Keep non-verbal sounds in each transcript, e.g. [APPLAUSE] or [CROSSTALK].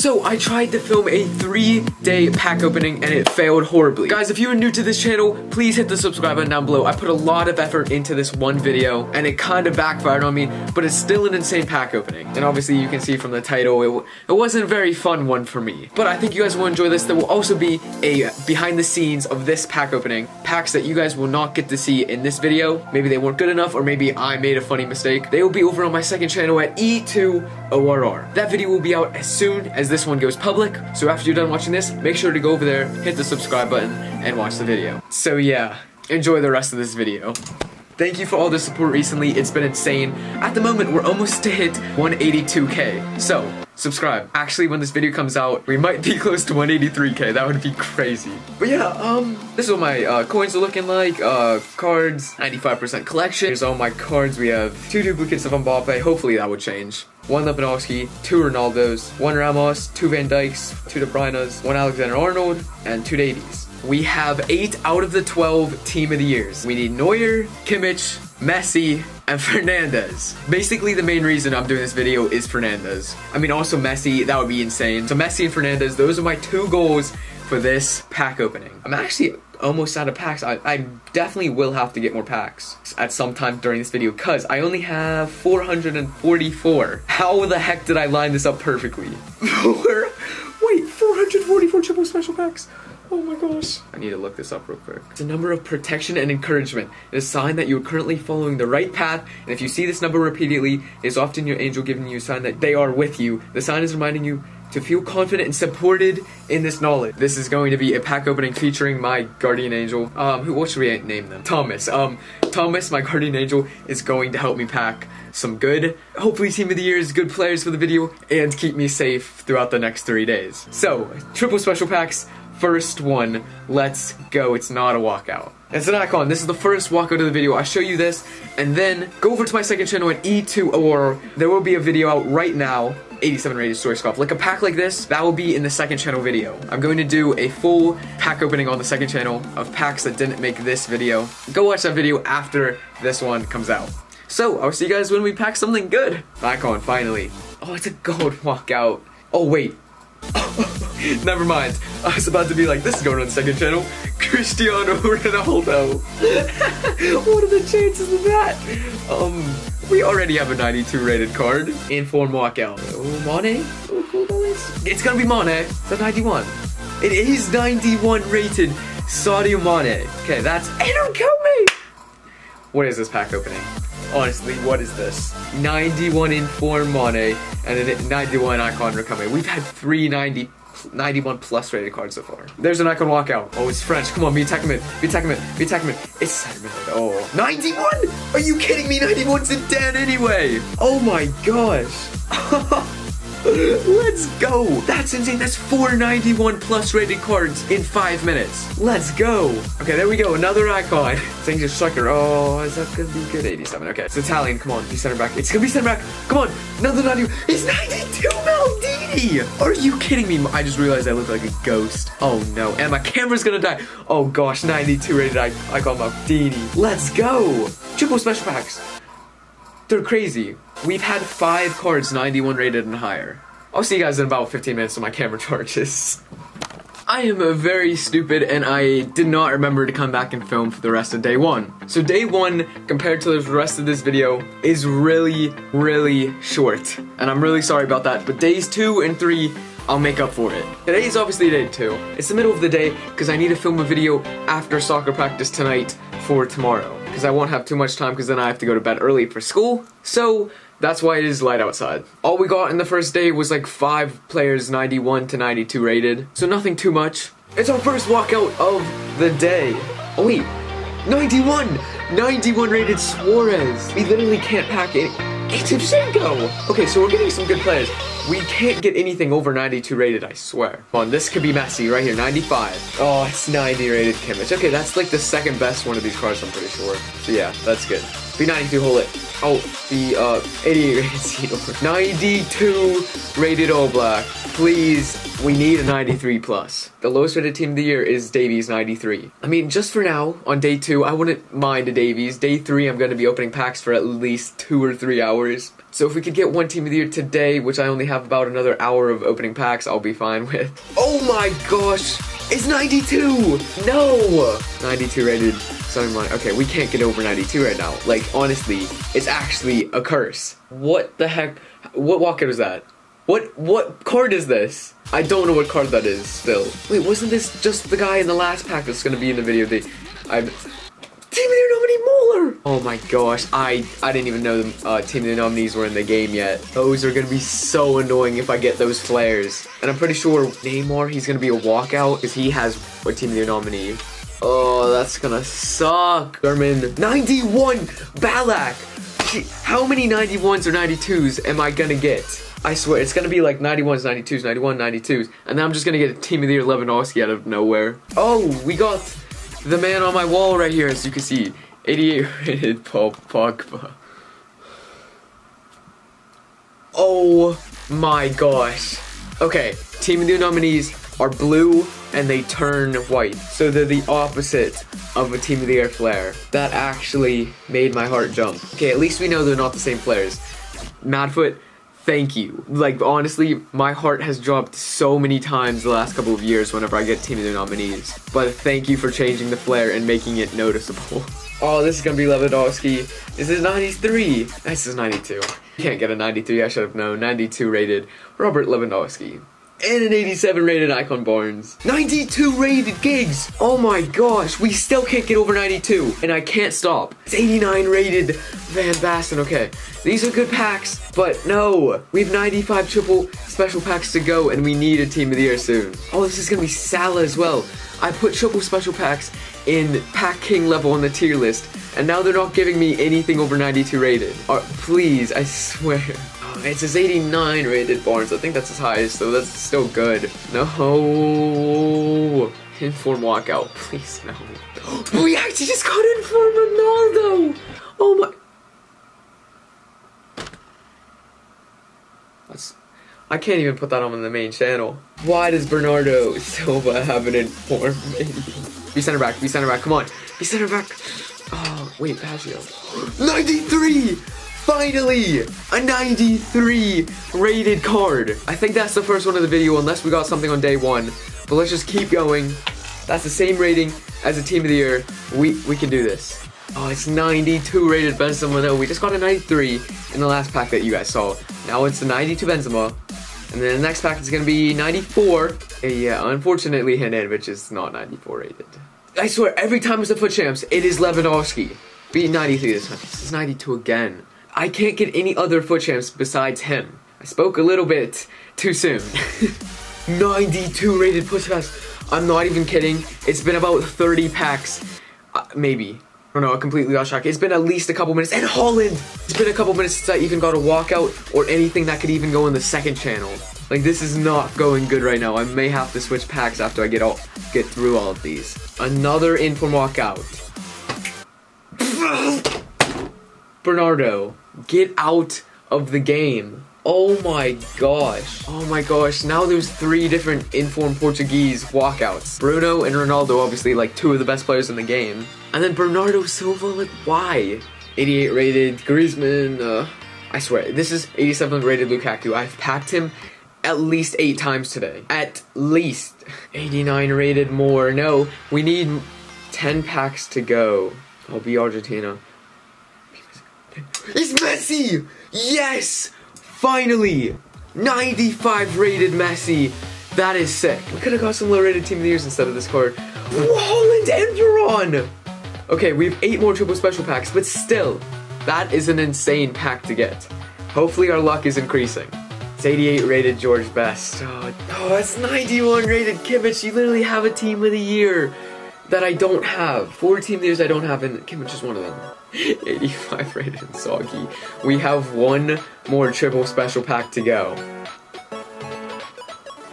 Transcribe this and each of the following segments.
So I tried to film a three day pack opening and it failed horribly. Guys, if you are new to this channel, please hit the subscribe button down below. I put a lot of effort into this one video and it kind of backfired on me, but it's still an insane pack opening. And obviously you can see from the title, it, it wasn't a very fun one for me. But I think you guys will enjoy this. There will also be a behind the scenes of this pack opening. Packs that you guys will not get to see in this video. Maybe they weren't good enough or maybe I made a funny mistake. They will be over on my second channel at E2ORR. That video will be out as soon as this one goes public. So after you're done watching this, make sure to go over there, hit the subscribe button, and watch the video. So yeah, enjoy the rest of this video. Thank you for all the support recently, it's been insane. At the moment, we're almost to hit 182k. So, subscribe. Actually, when this video comes out, we might be [LAUGHS] close to 183k. That would be crazy. But yeah, um, this is what my uh, coins are looking like. Uh, cards, 95% collection. Here's all my cards. We have two duplicates of Mbappe. Hopefully that would change. One Lewandowski, two Ronaldos, one Ramos, two Van Dijks, two De Bruyne's, one Alexander Arnold, and two Davies. We have 8 out of the 12 Team of the Years. We need Neuer, Kimmich, Messi, and Fernandez. Basically, the main reason I'm doing this video is Fernandez. I mean, also Messi, that would be insane. So Messi and Fernandez, those are my two goals for this pack opening. I'm actually almost out of packs. I, I definitely will have to get more packs at some time during this video because I only have 444. How the heck did I line this up perfectly? [LAUGHS] Wait, 444 triple special packs? Oh my gosh. I need to look this up real quick. It's a number of protection and encouragement. It is a sign that you are currently following the right path, and if you see this number repeatedly, it is often your angel giving you a sign that they are with you. The sign is reminding you to feel confident and supported in this knowledge. This is going to be a pack opening featuring my guardian angel. Um, who, what should we name them? Thomas. Um, Thomas, my guardian angel, is going to help me pack some good, hopefully team of the year's good players for the video, and keep me safe throughout the next three days. So, triple special packs, first one, let's go. It's not a walkout. It's an icon. This is the first walkout of the video. I show you this, and then go over to my second channel at E2 or there will be a video out right now 87 rated Stoichkov. Like a pack like this, that will be in the second channel video. I'm going to do a full pack opening on the second channel of packs that didn't make this video. Go watch that video after this one comes out. So, I'll see you guys when we pack something good. Icon, finally. Oh, it's a gold walkout. Oh, wait. [LAUGHS] Never mind. I was about to be like, this is going on the second channel. [LAUGHS] Cristiano Ronaldo. [LAUGHS] what are the chances of that? Um, we already have a 92 rated card. Inform walkout. Oh, Mane? Oh, cool that It's gonna be Mane. It's a 91. It is 91 rated Sadio Mane. Okay, that's... Kill me! What is this pack opening? Honestly, what is this? 91 Inform Mane and then 91 Icon Rakame. We've had three 90 91 plus rated cards so far. There's an icon walkout. Oh, it's French. Come on. Be attack mid. Be attack mid. It's Cinnamon. Oh, 91? Are you kidding me? 91's in Dan anyway. Oh my gosh. [LAUGHS] Let's go! That's insane. That's 491 plus rated cards in five minutes. Let's go. Okay, there we go. Another icon. [LAUGHS] Things are sucker. Oh, is that gonna be good? 87. Okay, it's Italian. Come on, be center back. It's gonna be center back. Come on, another 92. It's 92 Maldini. Are you kidding me? I just realized I look like a ghost. Oh no, and my camera's gonna die. Oh gosh, 92 rated icon Maldini. Let's go. Triple special packs. They're crazy. We've had five cards 91 rated and higher. I'll see you guys in about 15 minutes when my camera [LAUGHS] charges. I am very stupid and I did not remember to come back and film for the rest of day one. So day one, compared to the rest of this video, is really, really short. And I'm really sorry about that, but days two and three, I'll make up for it. Today is obviously day two. It's the middle of the day because I need to film a video after soccer practice tonight for tomorrow because I won't have too much time because then I have to go to bed early for school. So that's why it is light outside. All we got in the first day was like 5 players 91 to 92 rated, so nothing too much. It's our first walkout of the day. Oh wait, 91! 91 rated Suarez! We literally can't pack it. It's Shevchenko! Okay, so we're getting some good players. We can't get anything over 92 rated, I swear. Come on, this could be Messi right here, 95. Oh, it's 90 rated Kimmich. Okay, that's like the second best one of these cards, I'm pretty sure. So yeah, that's good. B92, hold it. Oh, the uh, 88 [LAUGHS] rated Seedorf. 92 rated All Black. Please, we need a 93 plus. The lowest rated team of the year is Davies 93. I mean, just for now, on day two, I wouldn't mind a Davies. Day three, I'm going to be opening packs for at least two or three hours. So if we could get one team of the year today, which I only have about another hour of opening packs, I'll be fine with. Oh my gosh! It's 92! No! 92 rated. Something like, okay, we can't get over 92 right now. Like, honestly, it's actually a curse. What the heck? What walkout is that? What what card is this? I don't know what card that is still. Wait, wasn't this just the guy in the last pack that's gonna be in the video? They, I'm Team of the Nominee Müller! Oh my gosh, I I didn't even know the uh, Team of the Nominees were in the game yet. Those are gonna be so annoying if I get those flares. And I'm pretty sure Neymar, he's gonna be a walkout because he has a Team of the Nominee. Oh, that's gonna suck. German, 91 Ballack. How many 91s or 92s am I gonna get? I swear, it's gonna be like 91s, 92s, 91, 92s, and then I'm just gonna get a Team of the Year Lewandowski out of nowhere. Oh, we got the man on my wall right here, as you can see. 88 [LAUGHS] rated Paul Pogba. Oh my gosh. Okay, Team of the Year nominees are blue and they turn white. So they're the opposite of a Team of the Year flare. That actually made my heart jump. Okay, at least we know they're not the same flares. MadFut, thank you. Like, honestly, my heart has dropped so many times the last couple of years whenever I get Team of the Nominees. But thank you for changing the flare and making it noticeable. [LAUGHS] Oh, this is gonna be Lewandowski. This is 93. This is 92. Can't get a 93, I should have known. 92 rated Robert Lewandowski and an 87 rated Icon Barnes. 92 rated Giggs! Oh my gosh, we still can't get over 92, and I can't stop. It's 89 rated Van Basten, okay. These are good packs, but no. We have 95 triple special packs to go, and we need a Team of the Year soon. Oh, this is gonna be Salah as well. I put triple special packs in Pack King level on the tier list, and now they're not giving me anything over 92 rated. Uh, please, I swear. [SIGHS] It's his 89 rated Barnes. I think that's his highest, so that's still good. No. Inform walkout. Please, no. [GASPS] we actually just got Inform Ronaldo! Oh my. That's. I can't even put that on the main channel. Why does Bernardo Silva have an Inform? be center back, be center back, come on. Be center back. Oh, wait, Baggio. 93! [GASPS] Finally! A 93 rated card. I think that's the first one of the video unless we got something on day one. But let's just keep going. That's the same rating as the team of the year. We we can do this. Oh, it's 92 rated Benzema. No, we just got a 93 in the last pack that you guys saw. Now it's the 92 Benzema. And then the next pack is going to be 94. Yeah, unfortunately, Handanovic is not 94 rated. I swear, every time it's the FUT Champs, it is Lewandowski. Beat 93 this time. This is 92 again. I can't get any other FUT Champs besides him. I spoke a little bit too soon. [LAUGHS] 92 rated Puskas. I'm not even kidding. It's been about 30 packs. Uh, maybe. I don't know, I completely lost track. It's been at least a couple minutes. And Holland! It's been a couple minutes since I even got a walkout or anything that could even go in the second channel. Like, this is not going good right now. I may have to switch packs after I get all get through all of these. Another inform walkout. [LAUGHS] Bernardo. Get out of the game. Oh my gosh. Oh my gosh. Now there's three different informed Portuguese walkouts. Bruno and Ronaldo, obviously, like two of the best players in the game. And then Bernardo Silva, like, why? 88 rated Griezmann. Uh, I swear, this is 87 rated Lukaku. I've packed him at least eight times today. At least. 89 rated more. No, we need 10 packs to go. I'll be Argentina. It's Messi! Yes! Finally! 95 rated Messi. That is sick. We could have got some low rated team of the years instead of this card. Haaland and Veron! Okay, we have eight more triple special packs, but still, that is an insane pack to get. Hopefully our luck is increasing. It's 88 rated George Best. Oh, oh that's 91 rated Kimmich. You literally have a team of the year that I don't have. Four team years I don't have, and Kimmich is one of them. [LAUGHS] 85 rated and soggy. We have one more triple special pack to go.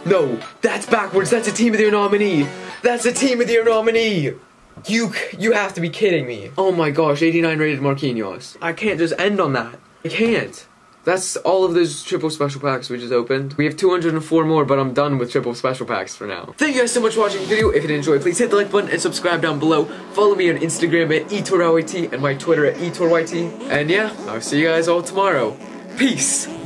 No, that's backwards. That's a Team of the Year nominee. That's a Team of the Year nominee. You, you have to be kidding me. Oh my gosh, 89 rated Marquinhos. I can't just end on that. I can't. That's all of those triple special packs we just opened. We have 204 more, but I'm done with triple special packs for now. Thank you guys so much for watching the video. If you did enjoy, please hit the like button and subscribe down below. Follow me on Instagram at eTorYT and my Twitter at eTorYT. And yeah, I'll see you guys all tomorrow. Peace.